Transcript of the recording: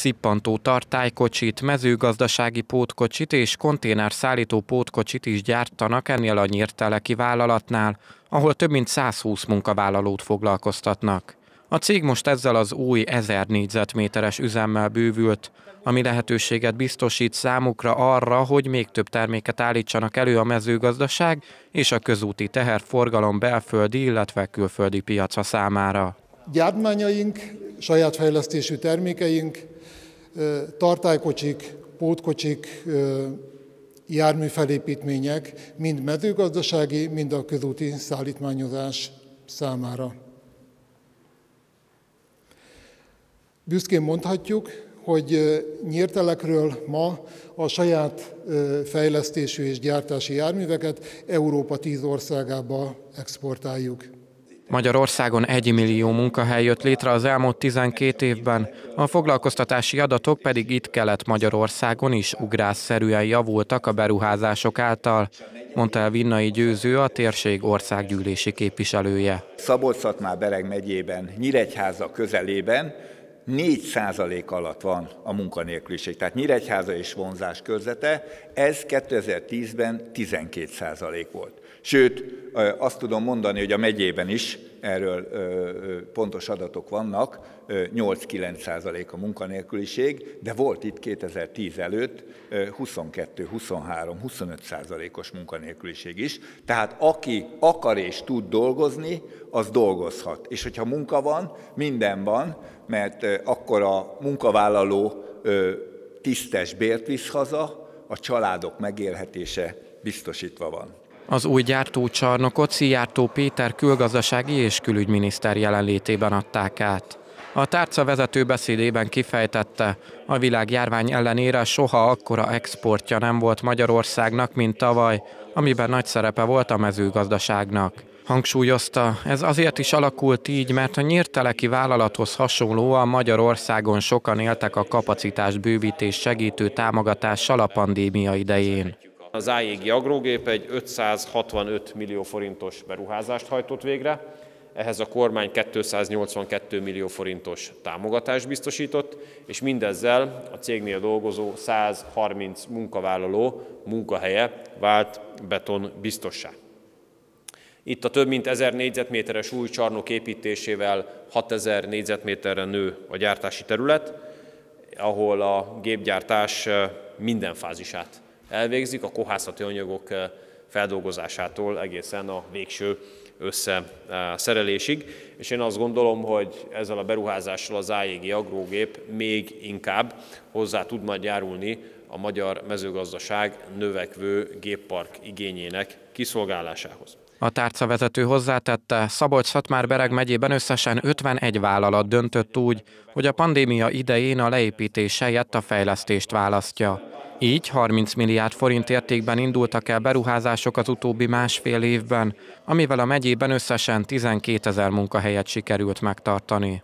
Szippantó tartálykocsit, mezőgazdasági pótkocsit és konténerszállító pótkocsit is gyártanak ennél a nyírteleki vállalatnál, ahol több mint 120 munkavállalót foglalkoztatnak. A cég most ezzel az új 1000 négyzetméteres üzemmel bővült, ami lehetőséget biztosít számukra arra, hogy még több terméket állítsanak elő a mezőgazdaság és a közúti teherforgalom belföldi, illetve külföldi piaca számára. Gyártmányaink, saját fejlesztésű termékeink, tartálykocsik, pótkocsik, járműfelépítmények mind mezőgazdasági, mind a közúti szállítmányozás számára. Büszkén mondhatjuk, hogy nyírtelekről ma a saját fejlesztésű és gyártási járműveket Európa tíz országába exportáljuk. Magyarországon 1 millió munkahely jött létre az elmúlt 12 évben, a foglalkoztatási adatok pedig itt kelet Magyarországon is ugrásszerűen javultak a beruházások által, mondta el Vinnai Győző, a térség országgyűlési képviselője. Szabolcs-Szatmár-Bereg megyében, Nyíregyháza közelében 4 százalék alatt van a munkanélküliség, tehát Nyíregyháza és vonzás körzete, ez 2010-ben 12 százalék volt. Sőt, azt tudom mondani, hogy a megyében is erről pontos adatok vannak, 8-9 százalék a munkanélküliség, de volt itt 2010 előtt 22-23-25 százalékos munkanélküliség is. Tehát aki akar és tud dolgozni, az dolgozhat. És hogyha munka van, minden van, mert akkor a munkavállaló tisztes bért visz haza, a családok megélhetése biztosítva van. Az új gyártócsarnokot Szijjártó Péter külgazdasági és külügyminiszter jelenlétében adták át. A tárca vezető beszédében kifejtette, a világjárvány ellenére soha akkora exportja nem volt Magyarországnak, mint tavaly, amiben nagy szerepe volt a mezőgazdaságnak. Hangsúlyozta, ez azért is alakult így, mert a nyírteleki vállalathoz hasonlóan Magyarországon sokan éltek a kapacitás bővítés segítő támogatással a pandémia idején. Az AEG Agrogép egy 565 millió forintos beruházást hajtott végre, ehhez a kormány 282 millió forintos támogatást biztosított, és mindezzel a cégnél dolgozó 130 munkavállaló munkahelye vált beton biztossá. Itt a több mint 1000 négyzetméteres új csarnok építésével 6000 négyzetméterre nő a gyártási terület, ahol a gépgyártás minden fázisát elvégzik, a kohászati anyagok feldolgozásától egészen a végső összeszerelésig, és én azt gondolom, hogy ezzel a beruházással az AEG Agrógép még inkább hozzá tud majd járulni a magyar mezőgazdaság növekvő géppark igényének kiszolgálásához. A tárcavezető hozzátette, Szabolcs-Szatmár-Bereg megyében összesen 51 vállalat döntött úgy, hogy a pandémia idején a leépítés helyett a fejlesztést választja. Így 30 milliárd forint értékben indultak el beruházások az utóbbi másfél évben, amivel a megyében összesen 12 ezer munkahelyet sikerült megtartani.